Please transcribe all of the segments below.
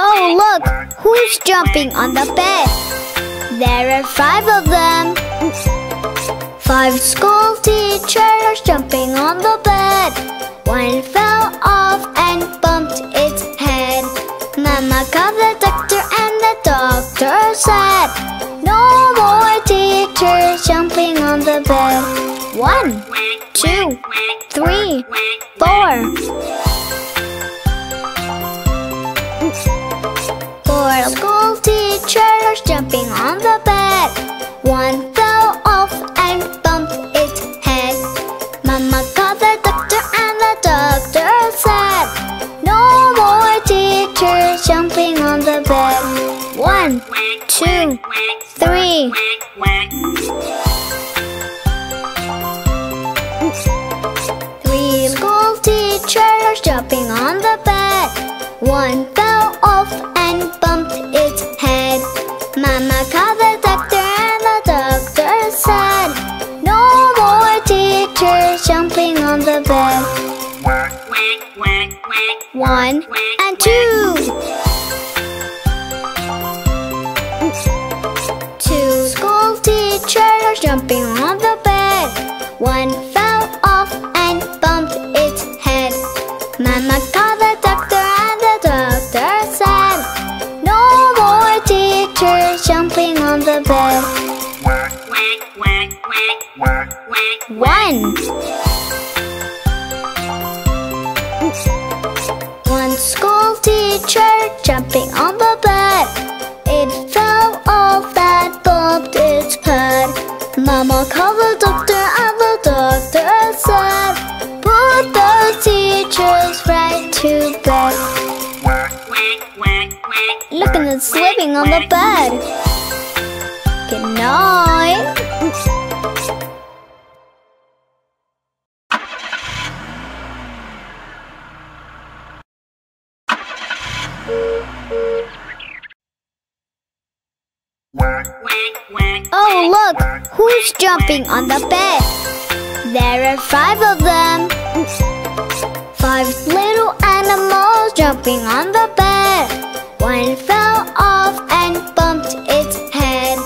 Oh, look! Who's jumping on the bed? There are five of them. Five school teachers jumping on the bed. One fell off and bumped its head. Mama called the doctor and the doctor said, No more teachers jumping on the bed. One, two, three, four. Four school teachers jumping on the bed. One fell off and bumped its head. Mama called the doctor and the doctor said, No more teachers jumping on the bed. One, two, three. Three One and two. Two school teachers jumping on the bed. One fell off and bumped its head. Mama called the doctor and the doctor said, No more teachers jumping on the bed. One. Teacher jumping on the bed. It fell off that bumped its head. Mama called the doctor and the doctor said, Put those teachers right to bed. Look at them sleeping on the bed. Good night. Oh, look! Who's jumping on the bed? There are five of them. Five little animals jumping on the bed. One fell off and bumped its head.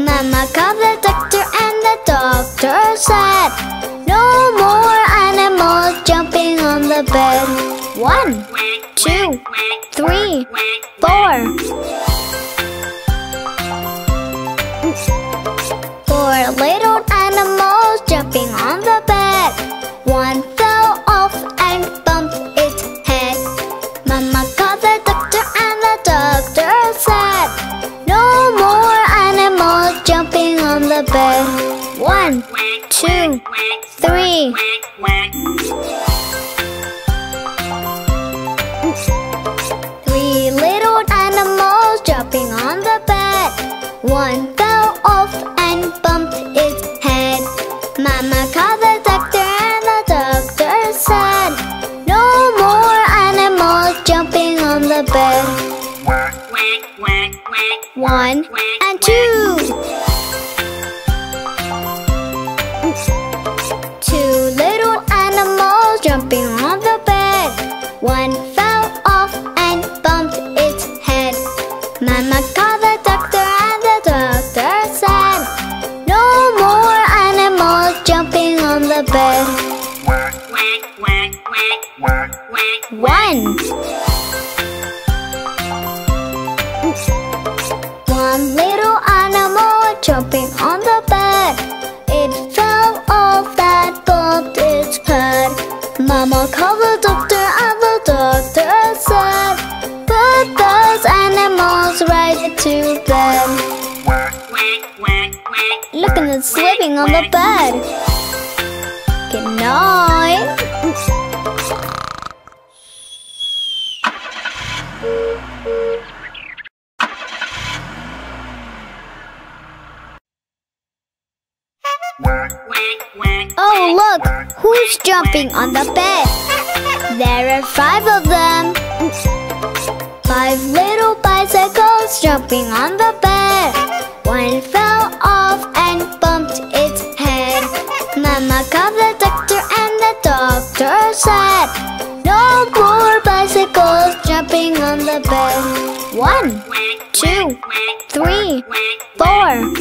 Mama called the doctor and the doctor said, No more animals jumping on the bed. One, two, three, four. One, two, three. Three little animals jumping on the bed. One fell off and bumped its head. Mama called the doctor and the doctor said, No more animals jumping on the bed. One and two. Little animals jumping on the bed. One Look at sleeping on the bed. Good night. Oh, look! Who's jumping on the bed? There are five of them. Five little bicycles jumping on the bed. One fell sad. No more bicycles jumping on the bed. One, two, three, four.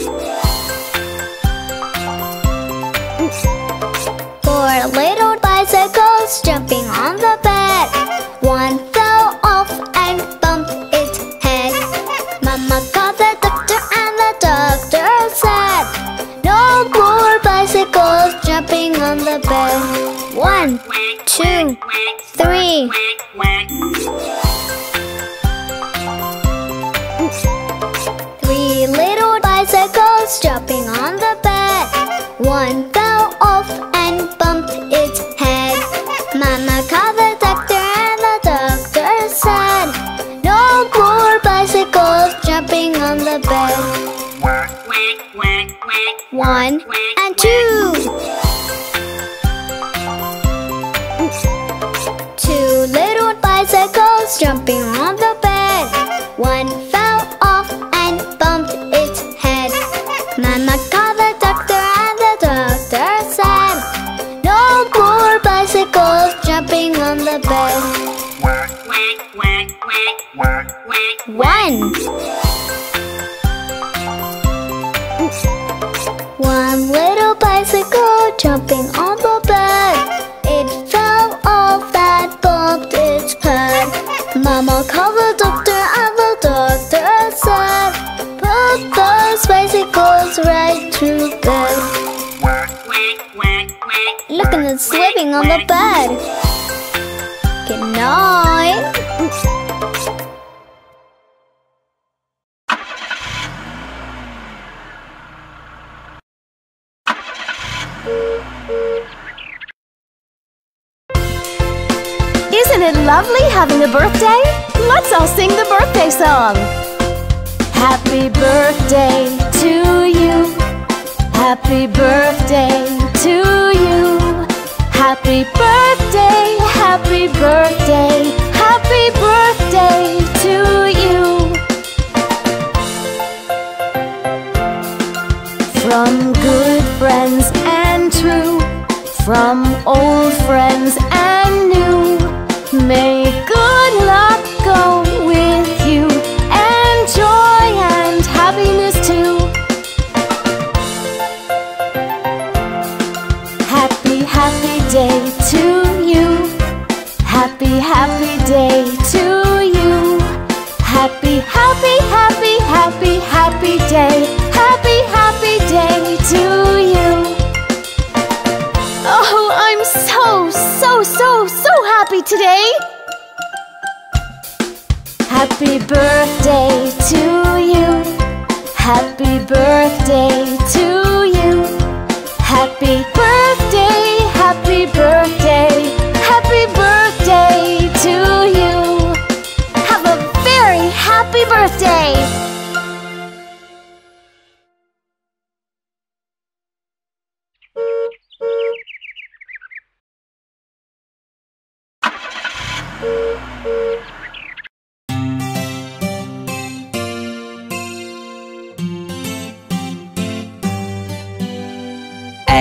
Mama called the doctor and the doctor said, No more bicycles jumping on the bed. One and two. Two little bicycles jumping on the bed. One. One little bicycle jumping on the bed. It fell off and bumped its. Mama called the doctor and the doctor said, Put those bicycles right to bed. Look at it slipping on the bed. Good night. Isn't it lovely having a birthday? Let's all sing the birthday song. Happy birthday to you. Happy birthday to you. Happy birthday, happy birthday, Happy birthday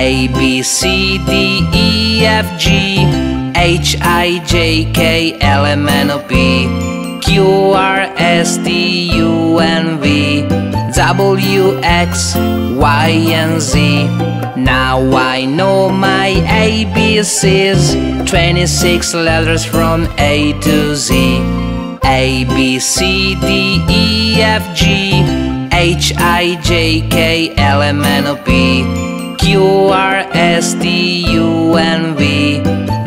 A B C D E F G H I J K L M N O P Q R S T U N V W X Y and Z. Now I know my ABCs 26 letters from A to Z. A B C D E F G H I J K L M N O P Q R S T U N V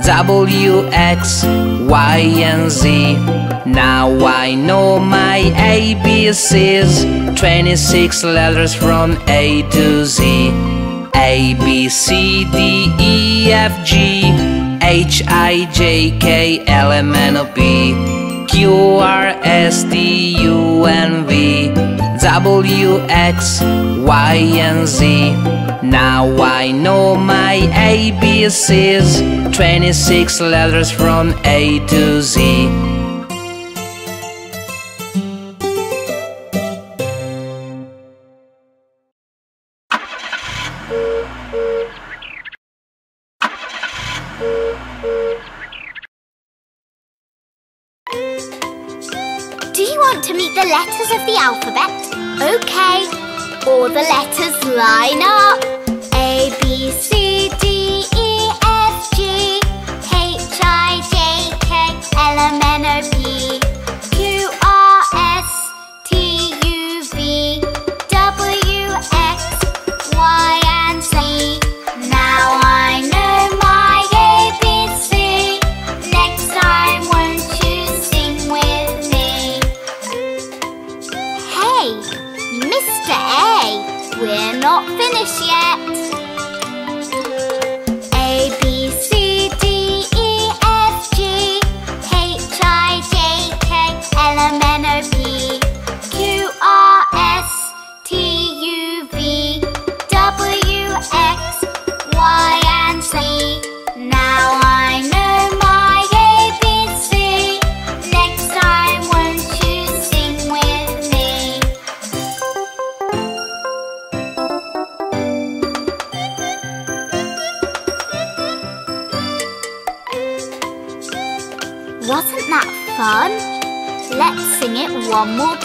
W X Y and Z. Now I know my ABCs 26 letters from A to Z. A B C D E F G H I J K L M N O P Q R S T U N V W X Y and Z. Now I know my ABCs 26 letters from A to Z want to meet the letters of the alphabet? Okay, all the letters line up. amor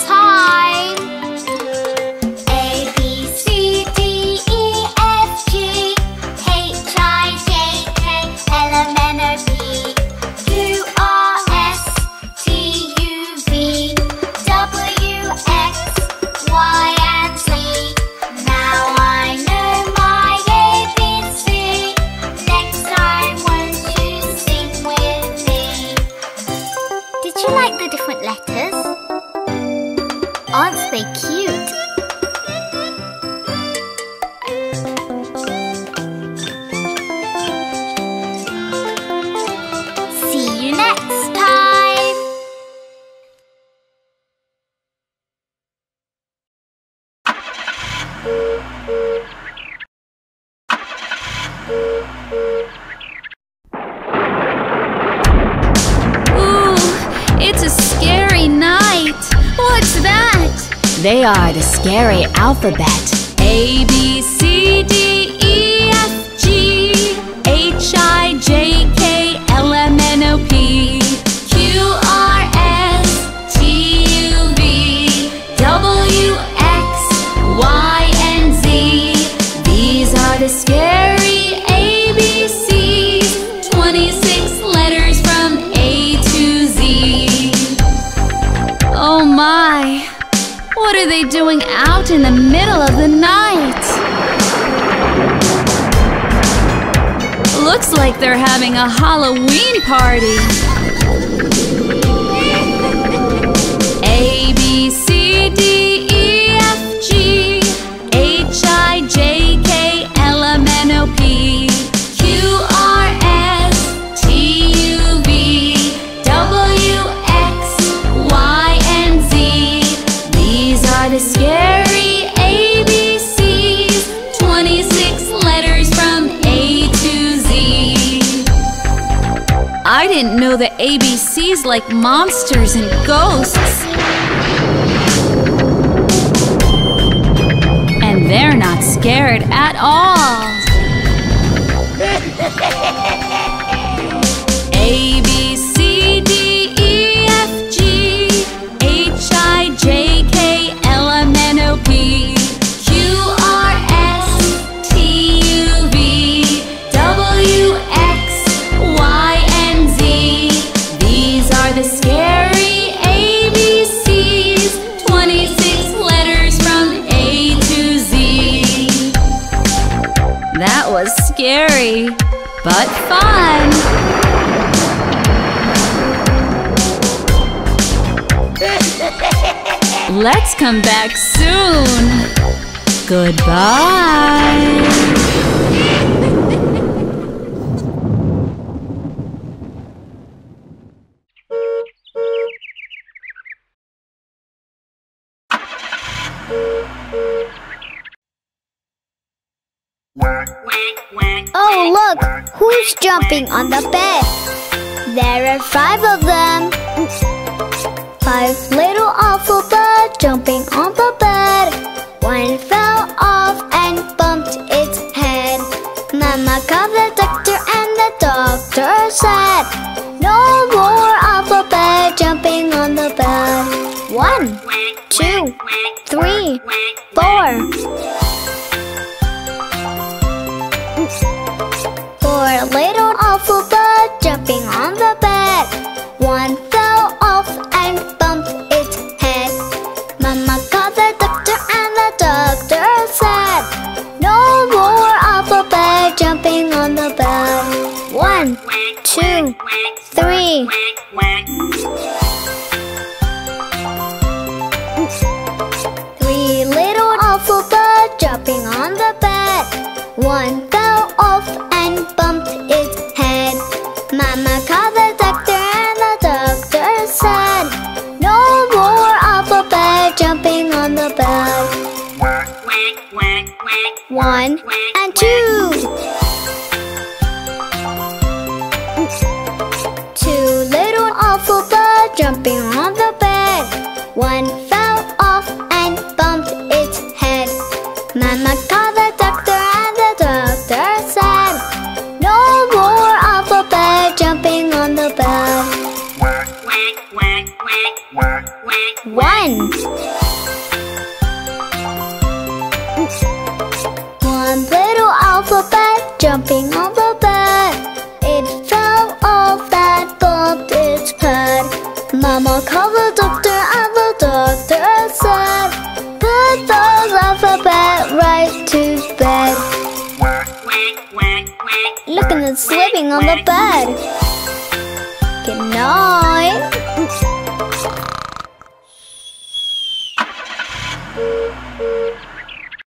They are the scary alphabet. A, B, like they're having a Halloween party. ABCs like monsters and ghosts. And they're not scared at all. Let's come back soon. Goodbye. Oh, look! Who's jumping on the bed? There are five of them. Five three, four. One and two. Two little alphabet jumping on the bed. One fell off and bumped its head. Mama called the doctor and the doctor said, No more alphabet jumping on the bed. One jumping on the bed. It fell off and bumped its head. Mama called the doctor and the doctor said, Put those alphabet right to bed. Look at it sleeping on the bed. Good night.